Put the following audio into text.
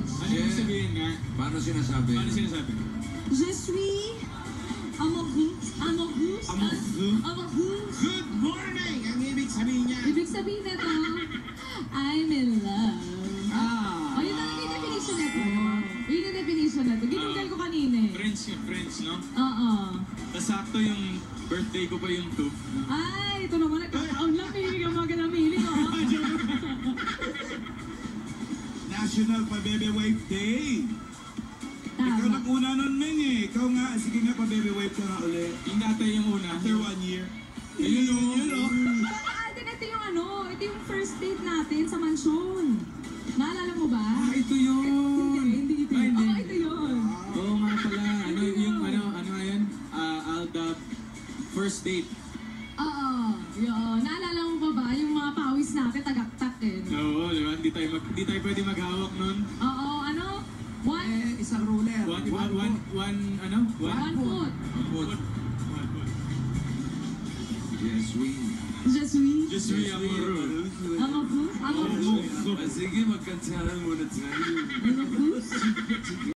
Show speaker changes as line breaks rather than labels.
Ano yung sabihin nga?
Paano sinasabi?
Paano sinasabi?
Je suis amoureux. Amoureux.
Amoureux?
Amoureux.
Good morning! Ang ibig sabihin niya.
Ibig sabihin na to, I'm in love.
Ah.
O, yun talaga yung definition na to. Yun yung definition na to. Ginugol ko kanina eh.
Friends yung friends, no?
Oo.
Tapos sakto yung birthday ko pa yung 2.
Ay, ito naman.
National Pa-Baby Wave Day. Ikaw
Tama.
nang una nun, Ming eh. Ikaw nga, sige nga, Pa-Baby Wave ka nga ulit.
Yung dati yung una.
After one year.
Ayun o.
Yun o.
Pero Alden, ito yung ano, ito yung first date natin sa mansyon. Naalala mo ba?
Ah, ito yun.
Hindi, hindi ito. Yun.
hindi.
Oo, ito yun.
Oo nga pala. Ano yung ano, ano nga yun? Ah, Alda first date.
Oo, yun. Naalala
Hindi tayo, mag, hindi tayo pwede maghawak nun.
Oo, ano? One,
Eh, isang ruler.
One, one, one, one, ano?
one foot.
One foot.
Yes, we.
Je suis.
Just we amoro.
Amoureux. Amoureux.
Sige, magkantahan muna tayo.
Amoureux.